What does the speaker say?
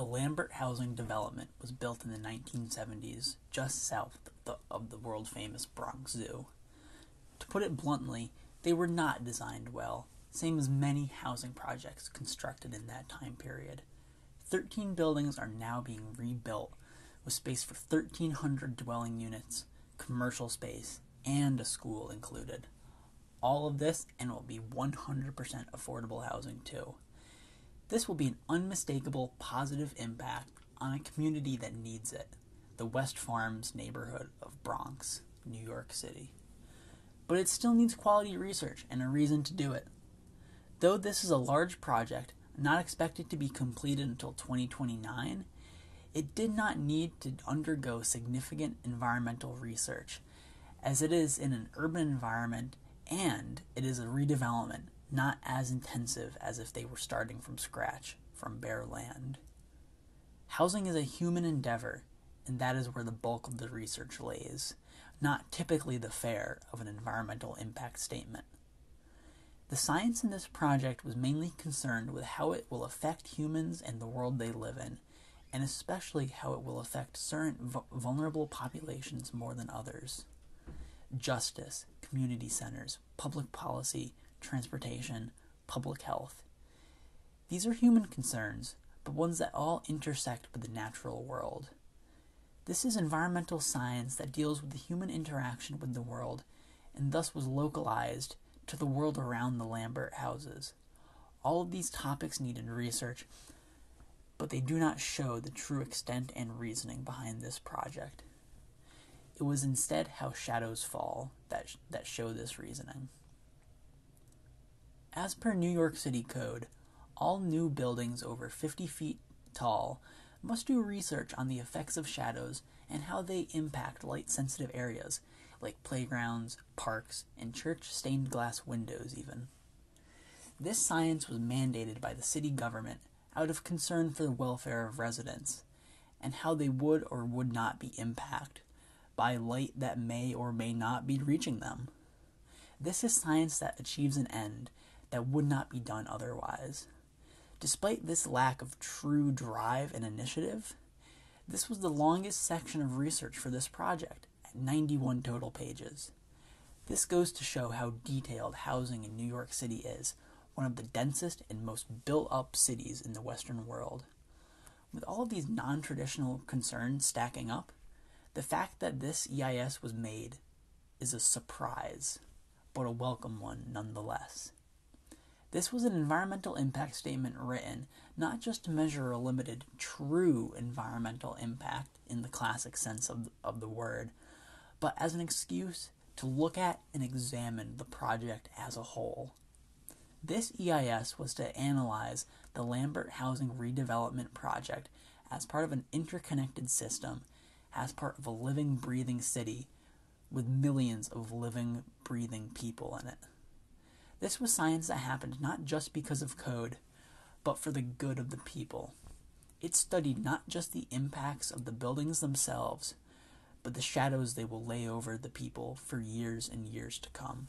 The Lambert Housing Development was built in the 1970s just south of the, world famous Bronx Zoo. To put it bluntly, they were not designed well, same as many housing projects constructed in that time period. 13 buildings are now being rebuilt with space for 1,300 dwelling units, commercial space, and a school included. All of this and will be 100% affordable housing too. This will be an unmistakable positive impact on a community that needs it the West Farms neighborhood of Bronx, New York City. But it still needs quality research and a reason to do it. Though this is a large project, not expected to be completed until 2029, it did not need to undergo significant environmental research, as it is in an urban environment and it is a redevelopment not as intensive as if they were starting from scratch from bare land. Housing is a human endeavor, and that is where the bulk of the research lays, not typically the fare of an environmental impact statement. The science in this project was mainly concerned with how it will affect humans and the world they live in, and especially how it will affect certain vulnerable populations more than others. Justice, community centers, public policy, transportation, public health. These are human concerns, but ones that all intersect with the natural world. This is environmental science that deals with the human interaction with the world and thus was localized to the world around the Lambert houses. All of these topics needed research, but they do not show the true extent and reasoning behind this project. It was instead how shadows fall that, that show this reasoning. As per New York City Code, all new buildings over 50 feet tall must do research on the effects of shadows and how they impact light sensitive areas like playgrounds, parks, and church stained glass windows, even. This science was mandated by the city government out of concern for the welfare of residents and how they would or would not be impacted by light that may or may not be reaching them. This is science that achieves an end that would not be done otherwise. Despite this lack of true drive and initiative, this was the longest section of research for this project, at 91 total pages. This goes to show how detailed housing in New York City is, one of the densest and most built up cities in the Western world. With all of these non traditional concerns stacking up, the fact that this EIS was made is a surprise, but a welcome one nonetheless. This was an environmental impact statement written not just to measure a limited true environmental impact in the classic sense of, of the word, but as an excuse to look at and examine the project as a whole. This EIS was to analyze the Lambert Housing Redevelopment Project as part of an interconnected system, as part of a living, breathing city with millions of living, breathing people in it. This was science that happened not just because of code, but for the good of the people. It studied not just the impacts of the buildings themselves, but the shadows they will lay over the people for years and years to come.